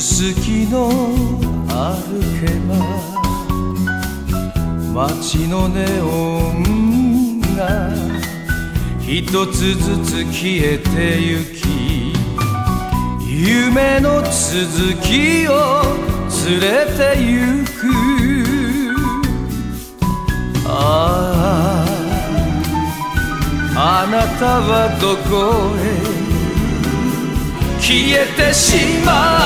すすきの歩けば街のネオンが一つずつ消えてゆき夢の続きを連れてゆく。あああなたはどこへ消えてしまっ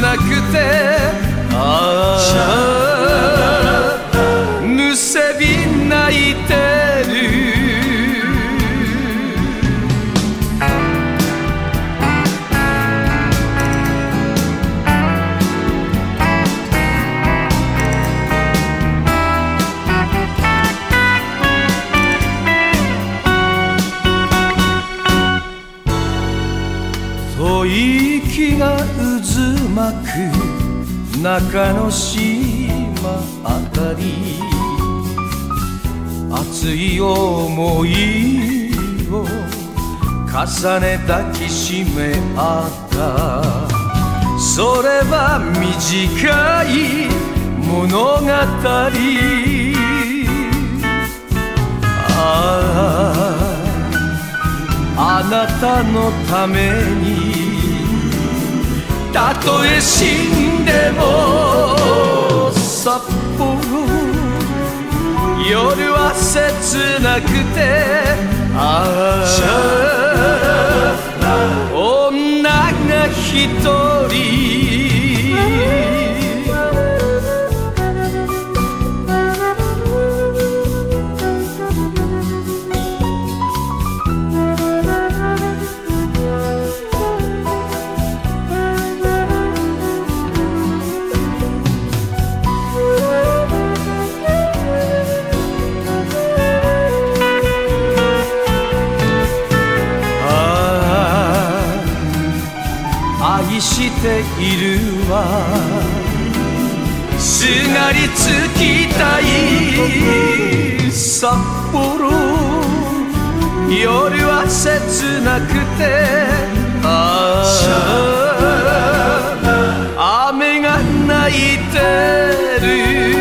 なくてああむせび泣いてる。吐息が渦巻く中之島あたり熱い思いを重ね抱きしめ合った。それは短い物語。あああなたのためにたとえ死んでも札幌夜は切なくてああ女が一人愛しているわ。すがりつきたい札幌。夜は切なくて。ああ雨が泣いてる。